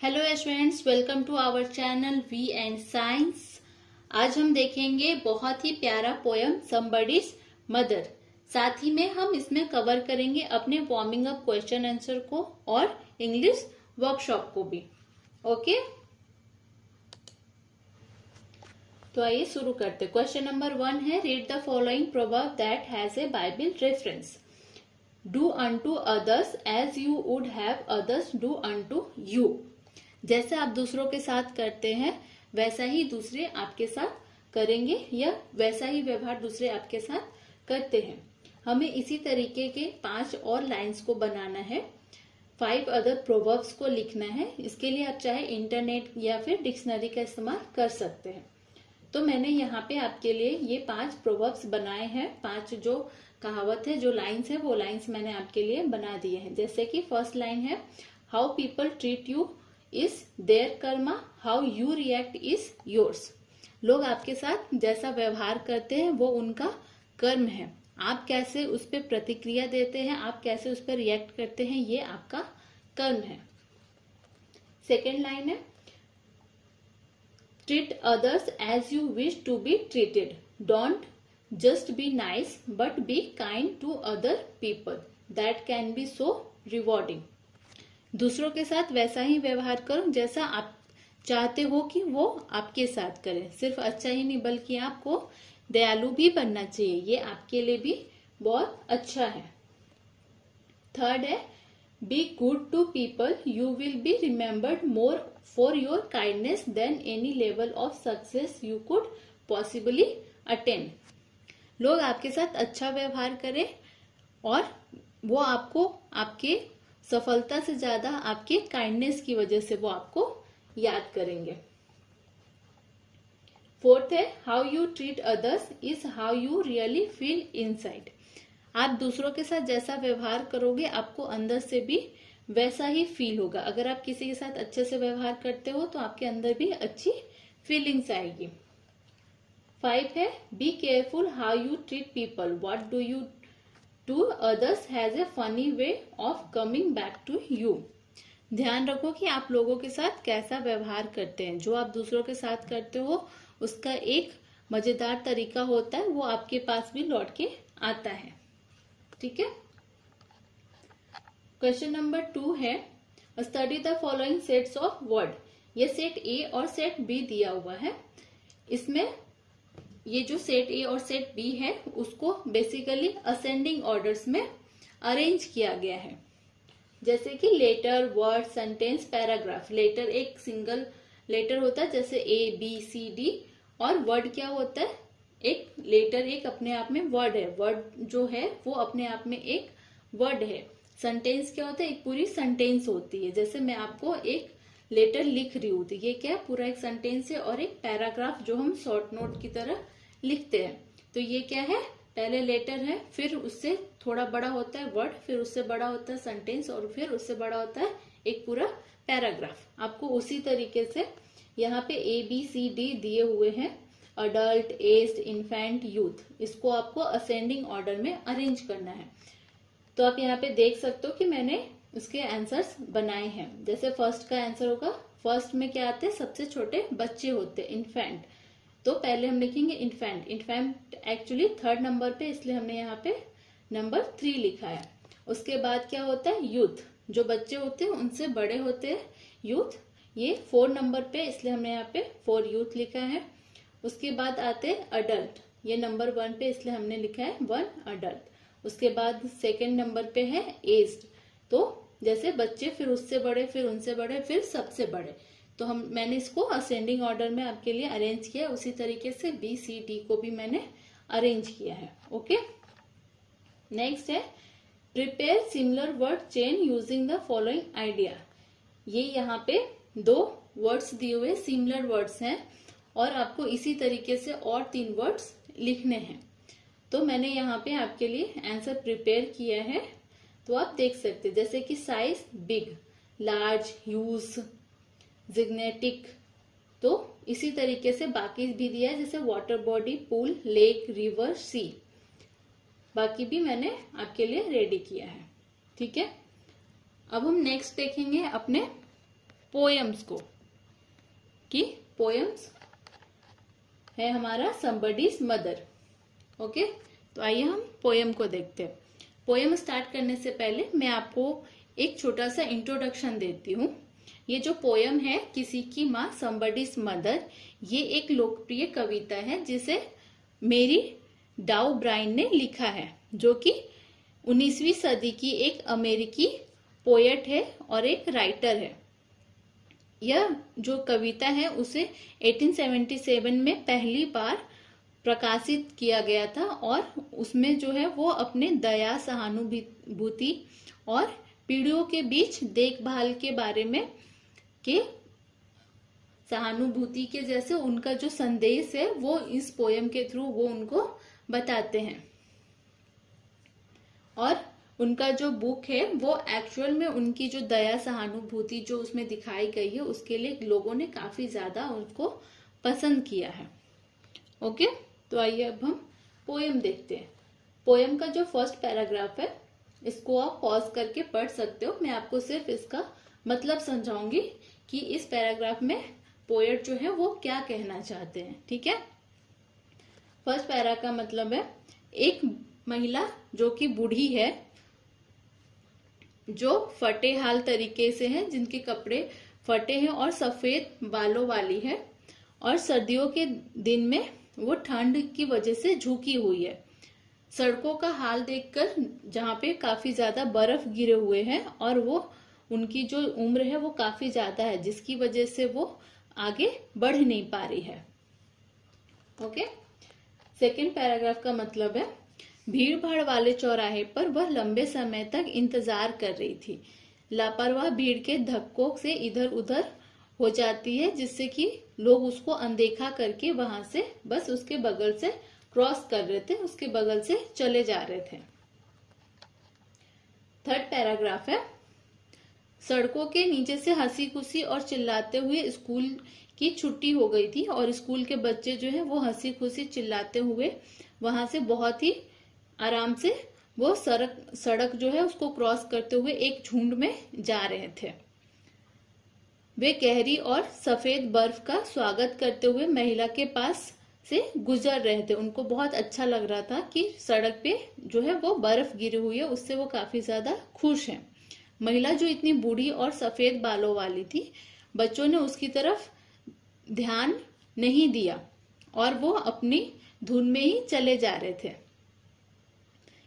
Hello students welcome to our channel we and science आज हम देखेंगे बहुत ही प्यारा पोयम समबडीज मदर साथ ही में हम इसमें कवर करेंगे अपने वार्मिंग अप क्वेश्चन आंसर को और इंग्लिश वर्कशॉप को भी. ओके तो आइए शुरू करते क्वेश्चन नंबर वन है read the following proverb that has a Bible reference do unto others as you would have others do unto you जैसे आप दूसरों के साथ करते हैं, वैसा ही दूसरे आपके साथ करेंगे या वैसा ही व्यवहार दूसरे आपके साथ करते हैं। हमें इसी तरीके के पाँच और लाइंस को बनाना है। फाइव अदर प्रोवर्ब्स को लिखना है। इसके लिए आप चाहे इंटरनेट या फिर डिक्शनरी का इस्तेमाल कर सकते हैं। तो मैंने यहाँ पे आपके लिए ये पाँच प्रोवर्ब्स बनाए हैं। पाँच जो कहावत है, जो लाइंस है, वो लाइंस मैंने आपके लिए बना दिए हैं। जैसे कि फ़र्स्ट लाइन है how people treat you is their karma how you react is yours लोग आपके साथ जैसा व्यवहार करते हैं, वो उनका कर्म है। आप कैसे उस पर प्रतिक्रिया देते हैं, आप कैसे उस पर रिएक्ट करते हैं, ये आपका कर्म है। सेकेंड लाइन है treat others as you wish to be treated don't just be nice but be kind to other people that can be so rewarding दूसरों के साथ वैसा ही व्यवहार करो जैसा आप चाहते हो कि वो आपके साथ करें। सिर्फ़ अच्छा ही नहीं, बल्कि आपको दयालु भी बनना चाहिए। ये आपके लिए भी बहुत अच्छा है। थर्ड है be good to people you will be remembered more for your kindness than any level of success you could possibly attend लोग आपके साथ अच्छा व्यवहार करें और वो आपको, आपके सफलता से ज़्यादा आपके काइंडनेस की वजह से वो आपको याद करेंगे। फोर्थ है how you treat others is how you really feel inside आप दूसरों के साथ जैसा व्यवहार करोगे, आपको अंदर से भी वैसा ही फील होगा। अगर आप किसी के साथ अच्छे से व्यवहार करते हो तो आपके अंदर भी अच्छी फीलिंग्स आएगी। फाइव है be careful how you treat people what do you to others has a funny way of coming back to you ध्यान रखो कि आप लोगों के साथ कैसा व्यवहार करते हैं। जो आप दूसरों के साथ करते हो, उसका एक मज़ेदार तरीका होता है, वो आपके पास भी लौट के आता है। ठीक है? क्वेश्चन नंबर टू है study the following sets of word ये सेट ए और सेट बी दिया हुआ है। इसमें ये जो सेट ए और सेट बी है, उसको बेसिकली असेंडिंग ऑर्डर्स में अरेंज किया गया है। जैसे कि letter word sentence paragraph letter एक सिंगल लेटर होता है, जैसे ए बी सी डी और वर्ड क्या होता है? एक लेटर एक अपने आप में वर्ड है। वर्ड जो है, वो अपने आप में एक वर्ड है। सेंटेंस क्या होता है? एक पूरी सेंटेंस होती है। जैसे मैं आपको एक लेटर लिख रही हूँ तो ये क्या पूरा एक सेंटेंस है और एक पैराग्राफ जो हम शॉर्ट नोट की तरह लिखते हैं। तो ये क्या है? पहले लेटर है, फिर उससे थोड़ा बड़ा होता है वर्ड फिर उससे बड़ा होता है सेंटेंस और फिर उससे बड़ा होता है एक पूरा पैराग्राफ आपको उसी तरीके से यहाँ पे ए बी सी डी दिए हुए हैं। अडल्ट एज इन्फेंट यूथ इसको आपको असेंडिंग ऑर्डर में अरेंज करना है। तो आप यहाँ पे देख सकते हो कि मैंने उसके आंसर्स बनाए हैं। जैसे फ़र्स्ट का आंसर होगा फ़र्स्ट में क्या आते हैं? सबसे छोटे बच्चे होते हैं इन्फेंट तो पहले हम लिखेंगे infant infant actually third number पे, इसलिए हमने यहाँ पे नंबर थ्री लिखा है। उसके बाद क्या होता है? यूथ जो बच्चे होते हैं, उनसे बड़े होते हैं यूथ ये फोर नंबर पे, इसलिए हमने यहाँ पे फोर यूथ लिखा है। उसके बाद आते हैं अडल्ट ये नंबर वन पे, इसलिए हमने लिखा है वन अडल्ट उसके बाद सेकेंड नंबर पे है एज्ड तो जैसे बच्चे फिर उससे बड़े, फिर उनसे बड़े, फिर सबसे बड़े। तो हम, मैंने इसको असेंडिंग ऑर्डर में आपके लिए अरेंज किया है। उसी तरीके से बी सी डी को भी मैंने अरेंज किया है। ओके नेक्स्ट है prepare similar word chain using the following idea ये यहाँ पे दो वर्ड्स दिए हुए सिमिलर वर्ड्स हैं और आपको इसी तरीके से और तीन वर्ड्स लिखने हैं। तो मैंने यहाँ पे आपके लिए आंसर प्रिपेयर किया है। तो आप देख सकते हैं, जैसे कि size big large huge gigantic तो इसी तरीके से बाकी भी दिया है, जैसे water body pool lake river sea बाकी भी मैंने आपके लिए रेडी किया है। ठीक है? अब हम नेक्स्ट देखेंगे अपने पोयम्स को, कि पोयम्स है हमारा समबडीज मदर ओके तो आइए हम पोयम को देखते हैं। पोयम स्टार्ट करने से पहले मैं आपको एक छोटा सा इंट्रोडक्शन देती हूँ। ये जो पोयम है, किसी की माँ समबडीज मदर ये एक लोकप्रिय कविता है, जिसे मेरी डाउ ब्राइन ने लिखा है, जो कि 19वीं सदी की एक अमेरिकी पोएट है और एक राइटर है। यह जो कविता है, उसे 1877 में पहली बार प्रकाशित किया गया था और उसमें जो है, वो अपने दया, सहानुभूति और पीढ़ियों के बीच देखभाल के बारे में के सहानुभूति के जैसे उनका जो संदेश है, वो इस पोयम के थ्रू वो उनको बताते हैं। और उनका जो बुक है, वो एक्चुअल में उनकी जो दया सहानुभूति जो उसमें दिखाई गई है, उसके लिए लोगों ने काफ़ी ज़्यादा उनको पसंद किया है। ओके तो आइए अब हम पोयम देखते हैं। पोयम का जो फ़र्स्ट पैराग्राफ है इसको आप पॉज करके पढ़ सकते हो। मैं आपको सिर्फ़ इसका मतलब समझाऊँगी कि इस पैराग्राफ में पोएट जो है वो क्या कहना चाहते हैं, ठीक है? फ़र्स्ट पैरा का मतलब है, एक महिला जो कि बूढ़ी है, जो फटे हाल तरीके से है, जिनके कपड़े फटे हैं और सफ़ेद बालों वाली है, और सर्दियों के दिन में वो ठंड की वजह से झुकी हुई है। सड़कों का हाल देखकर जहाँ पे काफ़ी ज़्यादा बर्फ़ गिरे हुए हैं और वो, उनकी जो उम्र है वो काफ़ी ज़्यादा है, जिसकी वजह से वो आगे बढ़ नहीं पा रही है। ओके? सेकेंड पैराग्राफ का मतलब है भीड़ भाड़ वाले चौराहे पर वह लंबे समय तक इंतज़ार कर रही थी। लापरवाह भीड़ के धक्कों से इधर उधर हो जाती है, जिससे कि लोग उसको अनदेखा करके वहाँ से, बस उसके बगल से क्रॉस कर रहे थे, उसके बगल से चले जा रहे थे। थर्ड पैराग्राफ है। सड़कों के नीचे से हँसी खुशी और चिल्लाते हुए स्कूल की छुट्टी हो गई थी और स्कूल के बच्चे जो है वो हँसी खुशी चिल्लाते हुए वहाँ से बहुत ही आराम से वो सड़क सड़क जो है उसको क्रॉस करते हुए एक झुंड में जा रहे थे। वे गहरी और सफ़ेद बर्फ़ का स्वागत करते हुए महिला के पास से गुजर रहे थे। उनको बहुत अच्छा लग रहा था कि सड़क पे जो है वो बर्फ़ गिरी हुई है, उससे वो काफ़ी ज़्यादा खुश हैं। महिला जो इतनी बूढ़ी और सफ़ेद बालों वाली थी, बच्चों ने उसकी तरफ़ ध्यान नहीं दिया और वो अपनी धुन में ही चले जा रहे थे।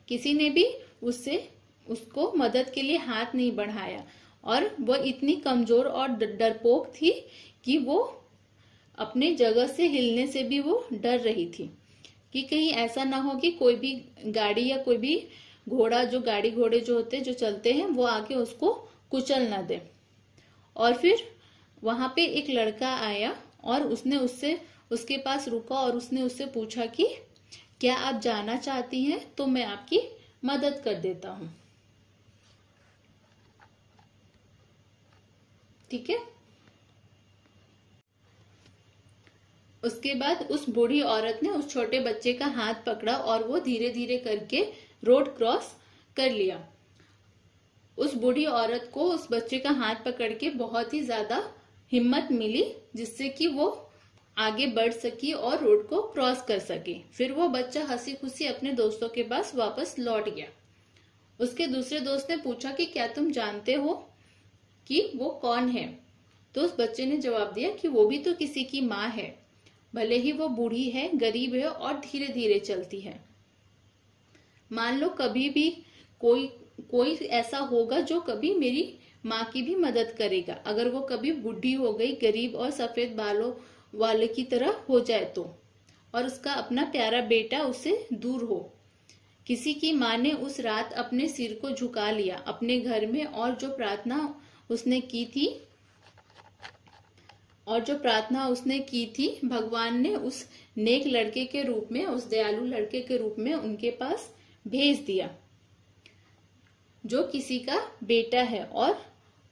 किसी ने भी उससे, उसको मदद के लिए हाथ नहीं बढ़ाया और वो इतनी कमज़ोर और डरपोक थी कि वो अपने जगह से हिलने से भी वो डर रही थी कि कहीं ऐसा ना हो कि कोई भी गाड़ी या कोई भी घोड़ा, जो गाड़ी घोड़े जो होते जो चलते हैं, वो आके उसको कुचल ना दे। और फिर वहाँ पे एक लड़का आया और उसने उससे, उसके पास रुका और उसने उससे पूछा कि, क्या आप जाना चाहती हैं तो मैं आपकी मदद कर देता हूँ। ठीक है? उसके बाद उस बूढ़ी औरत ने उस छोटे बच्चे का हाथ पकड़ा और वो धीरे धीरे करके रोड क्रॉस कर लिया। उस बूढ़ी औरत को उस बच्चे का हाथ पकड़ के बहुत ही ज़्यादा हिम्मत मिली, जिससे कि वो आगे बढ़ सकी और रोड को क्रॉस कर सके। फिर वो बच्चा हँसी खुशी अपने दोस्तों के पास वापस लौट गया। उसके दूसरे दोस्त ने पूछा कि, क्या तुम जानते हो कि वो कौन है? तो उस बच्चे ने जवाब दिया कि, वो भी तो किसी की माँ है। भले ही वो बूढ़ी है, गरीब है और धीरे धीरे चलती है। मान लो कभी भी कोई कोई ऐसा होगा जो कभी मेरी माँ की भी मदद करेगा। अगर वो कभी बुढ़ी हो गई, गरीब और सफ़ेद बालों वाले की तरह हो जाए तो और उसका अपना प्यारा बेटा उससे दूर हो। किसी की माँ ने उस रात अपने सिर को झुका लिया, अपने घर में और जो प्रार्थना उसने की थी और जो प्रार्थना उसने की थी, भगवान ने उस नेक लड़के के रूप में, उस दयालु लड़के के रूप में उनके पास भेज दिया, जो किसी का बेटा है। और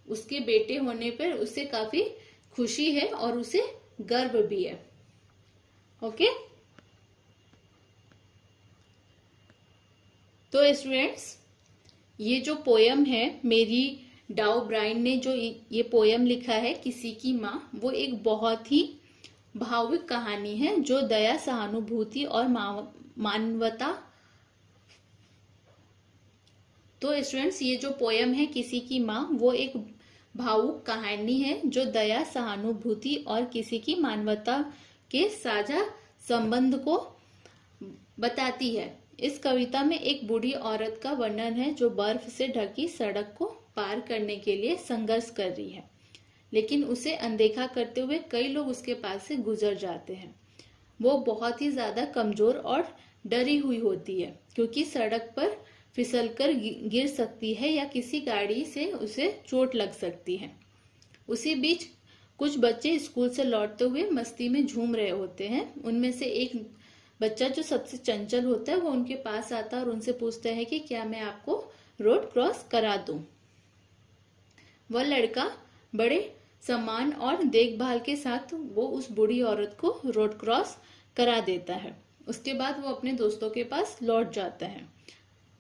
उसके बेटे होने पर उसे काफ़ी खुशी है और उसे गर्व भी है। ओके? तो स्टूडेंट्स ये जो पोयम है, मेरी डाउ ब्राइन ने जो ये पोयम लिखा है किसी की माँ, वो एक बहुत ही भावुक कहानी है, जो दया, सहानुभूति और मानवता। तो स्टूडेंट्स ये जो पोयम है किसी की माँ, वो एक भावुक कहानी है, जो दया, सहानुभूति और किसी की मानवता के साझा संबंध को बताती है। इस कविता में एक बूढ़ी औरत का वर्णन है, जो बर्फ़ से ढकी सड़क को पार करने के लिए संघर्ष कर रही है। लेकिन उसे अनदेखा करते हुए कई लोग उसके पास से गुजर जाते हैं। वो बहुत ही ज़्यादा कमज़ोर और डरी हुई होती है, क्योंकि सड़क पर फिसलकर गिर सकती है या किसी गाड़ी से उसे चोट लग सकती है। उसी बीच कुछ बच्चे स्कूल से लौटते हुए मस्ती में झूम रहे होते हैं। उनमें से एक बच्चा जो सबसे चंचल होता है, वो उनके पास आता है और उनसे पूछता है कि क्या मैं आपको रोड क्रॉस करा दूँ? वह लड़का बड़े सम्मान और देखभाल के साथ वो उस बूढ़ी औरत को रोड क्रॉस करा देता है। उसके बाद वो अपने दोस्तों के पास लौट जाता है।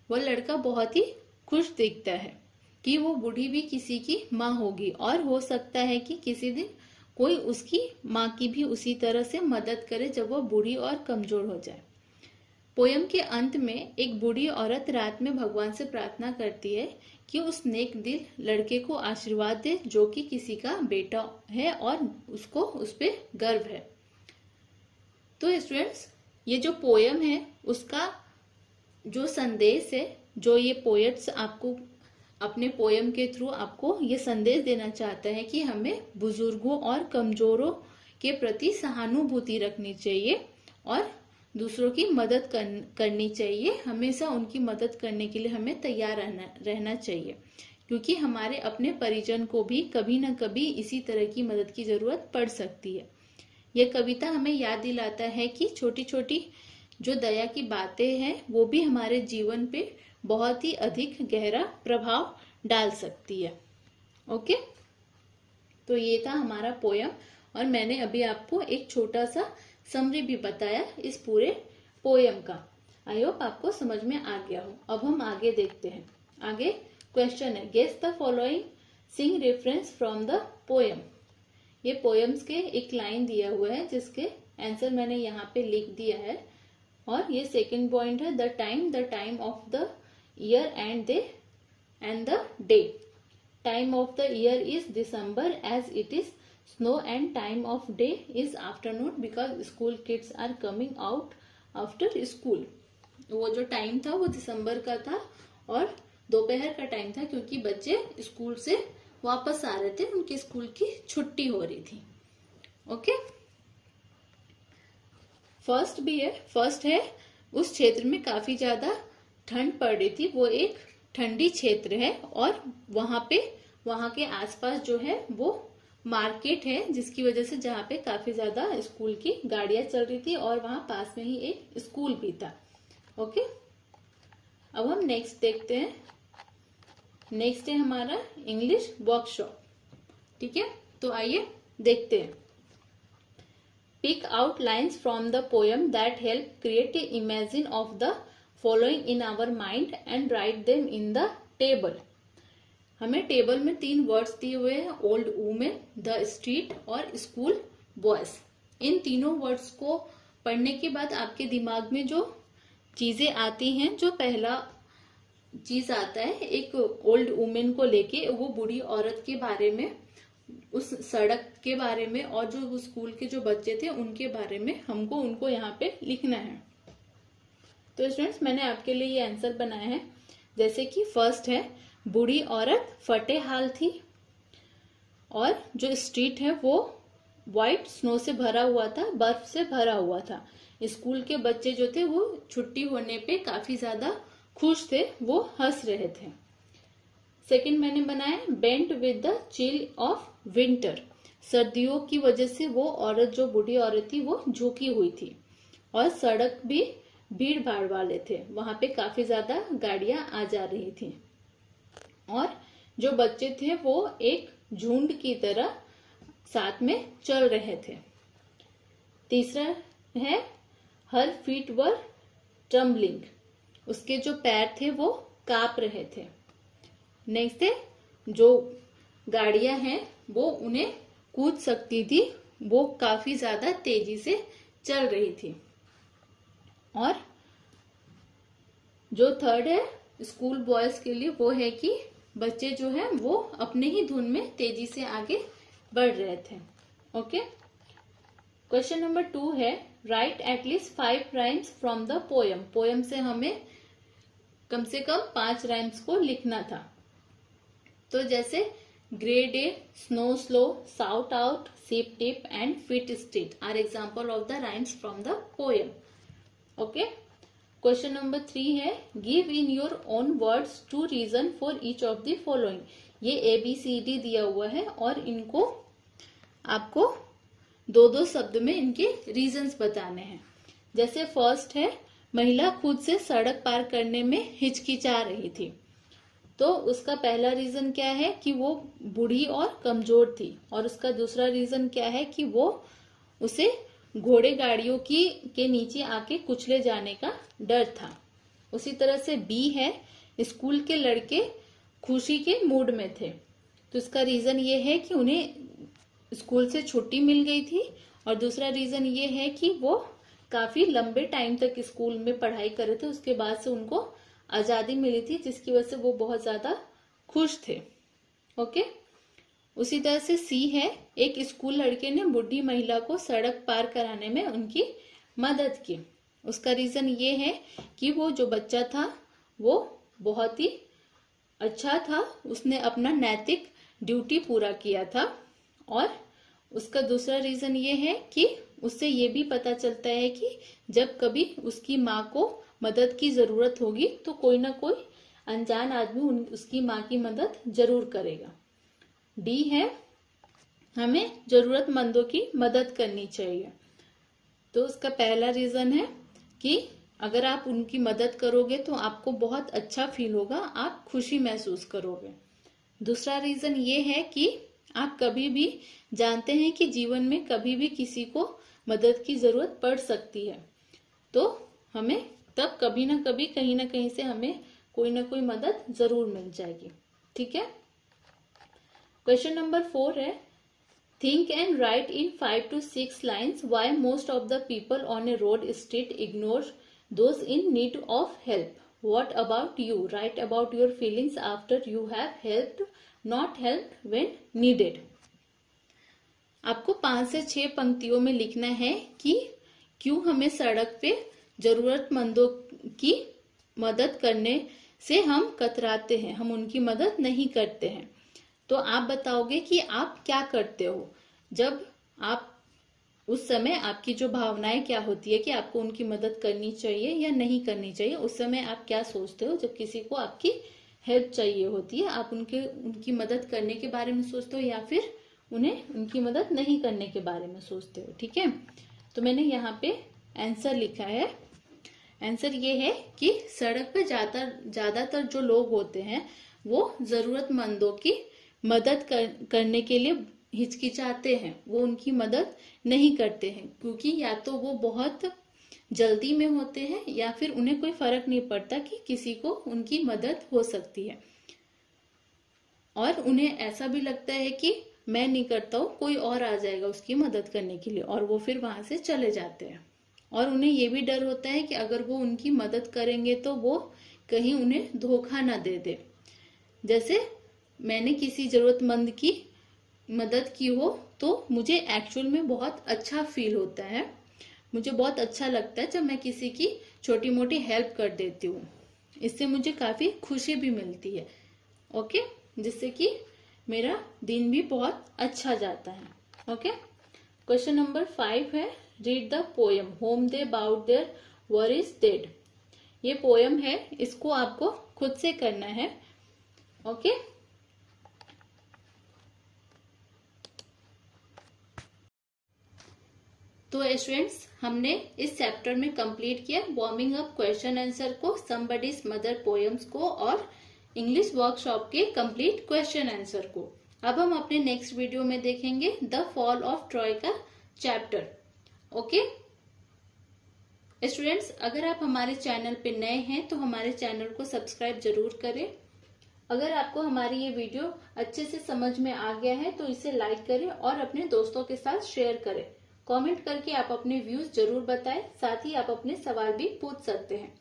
वह लड़का बहुत ही खुश दिखता है कि वो बूढ़ी भी किसी की माँ होगी और हो सकता है कि किसी दिन कोई उसकी माँ की भी उसी तरह से मदद करे जब वह बूढ़ी और कमज़ोर हो जाए। पोयम के अंत में एक बूढ़ी औरत रात में भगवान से प्रार्थना करती है कि उस नेक दिल लड़के को आशीर्वाद दे, जो कि किसी का बेटा है और उसको उस पर गर्व है। तो स्टूडेंट्स ये जो पोयम है, उसका जो संदेश है, जो ये पोएट्स आपको, अपने पोयम के थ्रू आपको ये संदेश देना चाहता है कि हमें बुज़ुर्गों और कमजोरों के प्रति सहानुभूति रखनी चाहिए और दूसरों की मदद कर, करनी चाहिए। हमेशा उनकी मदद करने के लिए हमें तैयार रहना रहना चाहिए। क्योंकि हमारे अपने परिजन को भी कभी न कभी इसी तरह की मदद की ज़रूरत पड़ सकती है। यह कविता हमें याद दिलाता है कि छोटी छोटी जो दया की बातें हैं वो भी हमारे जीवन पे बहुत ही अधिक गहरा प्रभाव डाल सकती है। ओके? तो ये था हमारा पोयम और मैंने अभी आपको एक छोटा सा समरी भी बताया इस पूरे पोयम का। आई होप आपको समझ में आ गया हो। अब हम आगे देखते हैं। आगे क्वेश्चन है। Guess the following sing reference from the poem ये पोयम्स के एक लाइन दिया हुआ है, जिसके आंसर मैंने यहाँ पे लिख दिया है। और ये सेकेंड पॉइंट है the time the time of the year and day and the day time of the year is December as it is snow and time of day is afternoon because school kids are coming out after school वो जो time था वो दिसंबर का था और दोपहर का time था क्योंकि बच्चे स्कूल से वापस आ रहे थे, उनकी स्कूल की छुट्टी हो रही थी। ओके? फ़र्स्ट भी है फ़र्स्ट है, उस क्षेत्र में काफ़ी ज़्यादा ठंड पड़ रही थी। वो एक ठंडी क्षेत्र है और वहाँ पे, वहाँ के आसपास जो है वो मार्केट है, जिसकी वजह से जहाँ पे काफ़ी ज़्यादा स्कूल की गाड़ियाँ चल रही थी और वहाँ पास में ही एक स्कूल भी था। ओके? अब हम नेक्स्ट देखते हैं। नेक्स्ट है हमारा इंग्लिश वर्कशॉप ठीक है? तो आइए देखते हैं। Pick out line from the poem that help create a imagine of the following in our mind and write them in the table हमें टेबल में तीन वर्ड्स दिए हुए हैं ओल्ड वूमेन द स्ट्रीट और स्कूल बॉयज़ इन तीनों words को पढ़ने के बाद आपके दिमाग में जो चीज़ें आती हैं, जो पहला चीज़ आता है, एक ओल्ड वुमेन को लेके, वो बूढ़ी औरत के बारे में, उस सड़क के बारे में और जो स्कूल के जो बच्चे थे, उनके बारे में हमको, उनको यहाँ पे लिखना है। तो स्टूडेंट्स मैंने आपके लिए ये आंसर बनाया है। जैसे कि फ़र्स्ट है बूढ़ी औरत फटे हाल थी और जो स्ट्रीट है वो व्हाइट स्नो से भरा हुआ था, बर्फ़ से भरा हुआ था। स्कूल के बच्चे जो थे वो छुट्टी होने पे काफ़ी ज़्यादा खुश थे, वो हंस रहे थे। सेकंड मैंने बनाया bent with the chill of winter. सर्दियों की वजह से वो औरत जो बूढ़ी औरत थी, वो झुकी हुई थी और सड़क भी भीड़ भाड़ वाले थे। वहाँ पे काफ़ी ज़्यादा गाड़ियाँ आ जा रही थी। और जो बच्चे थे वो एक झुंड की तरह साथ में चल रहे थे। तीसरा है, हर फीट वर ट्रम्बलिंग। उसके जो पैर थे वो काप रहे थे। नेक्स्ट है, जो गाड़ियाँ हैं, वो उन्हें कूद सकती थी। वो काफ़ी ज़्यादा तेज़ी से चल रही थी। और जो थर्ड है स्कूल बॉयज़ के लिए वो है कि बच्चे जो है, वो अपने ही धुन में तेज़ी से आगे बढ़ रहे थे। ओके क्वेश्चन नंबर टू है write at least five rhymes from the poem poem से हमें कम से कम पाँच राइम्स को लिखना था। तो जैसे grey day snow slow shout out seep tip and fit street are example of the rhymes from the poem okay question number three है give in your own words to reason for each of the following ये A B C D दिया हुआ है और इनको आपको दो दो शब्द में इनके रीजंस बताने हैं। जैसे फ़र्स्ट है, महिला खुद से सड़क पार करने में हिचकिचा रही थी। तो उसका पहला रीजन क्या है कि वो बूढ़ी और कमज़ोर थी और उसका दूसरा रीजन क्या है कि वो उसे घोड़े गाड़ियों की, के नीचे आके कुचले जाने का डर था। उसी तरह से बी है, स्कूल के लड़के खुशी के मूड में थे। तो इसका रीजन ये है कि उन्हें स्कूल से छुट्टी मिल गई थी और दूसरा रीजन ये है कि वो काफ़ी लंबे टाइम तक स्कूल में पढ़ाई कर रहे थे। उसके बाद से उनको आज़ादी मिली थी, जिसकी वजह से वो बहुत ज़्यादा खुश थे। ओके उसी तरह से सी है, एक स्कूल लड़के ने बुढ़ी महिला को सड़क पार कराने में उनकी मदद की। उसका रीजन ये है कि वो जो बच्चा था, वो बहुत ही अच्छा था, उसने अपना नैतिक ड्यूटी पूरा किया था। और उसका दूसरा रीजन ये है कि उससे ये भी पता चलता है कि जब कभी उसकी माँ को मदद की ज़रूरत होगी तो कोई ना कोई अनजान आदमी उसकी माँ की मदद ज़रूर करेगा। डी है, हमें जरूरतमंदों की मदद करनी चाहिए। तो उसका पहला रीजन है कि अगर आप उनकी मदद करोगे तो आपको बहुत अच्छा फील होगा, आप खुशी महसूस करोगे। दूसरा रीजन ये है कि आप कभी भी जानते हैं कि जीवन में कभी भी किसी को मदद की ज़रूरत पड़ सकती है तो हमें तब कभी ना कभी, कहीं ना कहीं से हमें कोई ना कोई मदद ज़रूर मिल जाएगी। ठीक है? क्वेश्चन नंबर फोर है think and write in five to six lines why most of the people on a road street ignore those in need of help what about you write about your feelings after you have help not help when needed आपको पाँच से छह पंक्तियों में लिखना है कि क्यों हमें सड़क पे जरूरतमंदों की मदद करने से हम कतराते हैं, हम उनकी मदद नहीं करते हैं। तो आप बताओगे कि आप क्या करते हो? जब आप, उस समय आपकी जो भावनाएँ क्या होती है कि आपको उनकी मदद करनी चाहिए या नहीं करनी चाहिए, उस समय आप क्या सोचते हो जब किसी को आपकी हेल्प चाहिए होती है? आप उनके, उनकी मदद करने के बारे में सोचते हो या फिर उन्हें, उनकी मदद नहीं करने के बारे में सोचते हो? ठीक है? तो मैंने यहाँ पे आंसर लिखा है। आंसर ये है कि सड़क पे ज़्यादा ज़्यादातर जो लोग होते हैं, वो जरूरतमंदों की मदद कर, करने के लिए हिचकिचाते हैं। वो उनकी मदद नहीं करते हैं क्योंकि या तो वो बहुत जल्दी में होते हैं या फिर उन्हें कोई फ़र्क नहीं पड़ता कि किसी को उनकी मदद हो सकती है। और उन्हें ऐसा भी लगता है कि मैं नहीं करता हूँ कोई और आ जाएगा उसकी मदद करने के लिए और वो फिर वहाँ से चले जाते हैं। और उन्हें ये भी डर होता है कि अगर वो उनकी मदद करेंगे तो वो कहीं उन्हें धोखा ना दे दे। जैसे मैंने किसी जरूरतमंद की मदद की हो तो मुझे एक्चुअल में बहुत अच्छा फील होता है। मुझे बहुत अच्छा लगता है जब मैं किसी की छोटी मोटी हेल्प कर देती हूँ। इससे मुझे काफ़ी खुशी भी मिलती है। ओके? जिससे कि मेरा दिन भी बहुत अच्छा जाता है। ओके? क्वेश्चन नंबर फाइव है read the poem home they brought their war is dead ये पोयम है, इसको आपको खुद से करना है। ओके? okay? तो स्टूडेंट्स हमने इस चैप्टर में कंप्लीट किया वार्मिंग अप क्वेश्चन आंसर को समबडीज मदर पोएम्स को और इंग्लिश वर्कशॉप के कंप्लीट क्वेश्चन आंसर को। अब हम अपने नेक्स्ट वीडियो में देखेंगे द फॉल ऑफ़ ट्रॉय का चैप्टर ओके स्टूडेंट्स अगर आप हमारे चैनल पे नए हैं तो हमारे चैनल को सब्सक्राइब ज़रूर करें। अगर आपको हमारी ये वीडियो अच्छे से समझ में आ गया है तो इसे लाइक करें और अपने दोस्तों के साथ शेयर करें। कमेंट करके आप अपने व्यूज़ ज़रूर बताएँ, साथ ही आप अपने सवाल भी पूछ सकते हैं।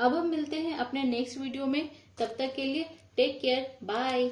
अब हम मिलते हैं अपने नेक्स्ट वीडियो में। तब तक के लिए टेक केयर बाय